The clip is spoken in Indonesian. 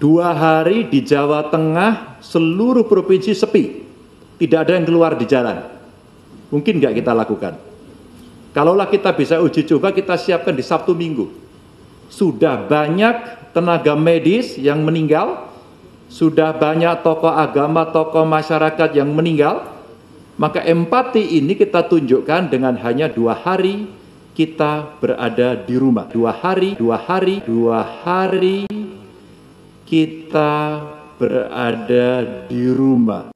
Dua hari di Jawa Tengah, seluruh provinsi sepi. Tidak ada yang keluar di jalan. Mungkin nggak kita lakukan? Kalaulah kita bisa uji coba, kita siapkan di Sabtu Minggu. Sudah banyak tenaga medis yang meninggal, sudah banyak tokoh agama, tokoh masyarakat yang meninggal, maka empati ini kita tunjukkan dengan hanya dua hari kita berada di rumah. Dua hari, dua hari, dua hari kita berada di rumah.